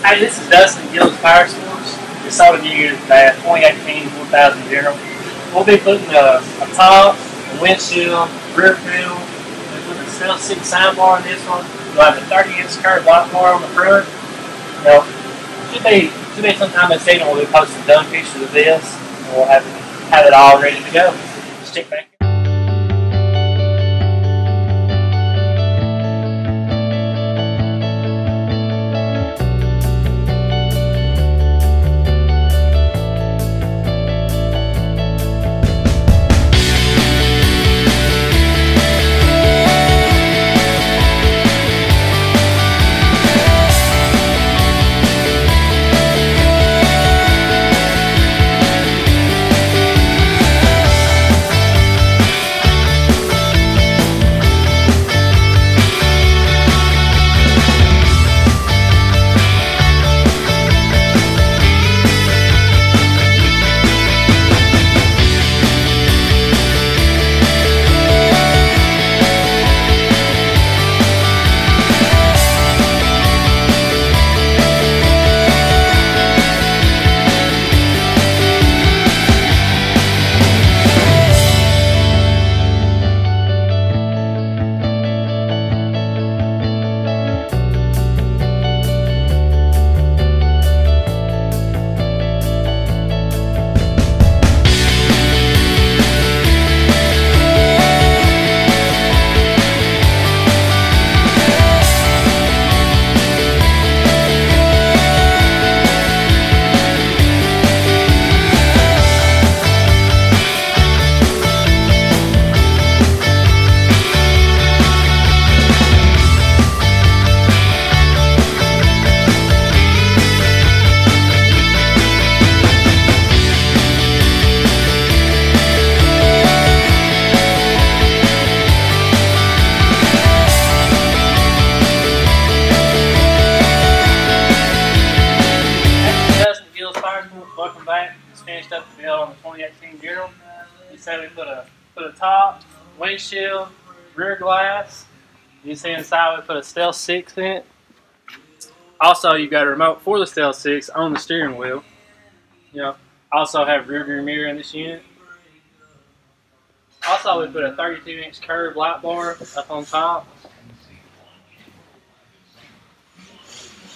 Hey, this is Dustin Gillis Power Sports. Just saw the new that 2018 4000 General. We'll be putting a, a top, a windshield, rear grill, we'll put a Stealth 6 soundbar on this one. We'll have a 30 inch curved block bar on the front. You know, should be, should be sometime this evening we'll be posting done pictures of this. And we'll have, have it all ready to go. Check back. Back. Just finished up the build on the 2018 General. You said we put a put a top, windshield, rear glass. You see inside we put a Stealth 6 in it. Also, you've got a remote for the Stealth 6 on the steering wheel. You know, also have rear view mirror in this unit. Also, we put a 32 inch curved light bar up on top.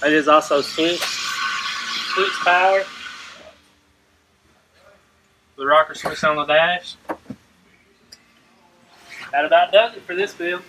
It is also switch, switch power. The rocker switch on the dash. That about does it for this build.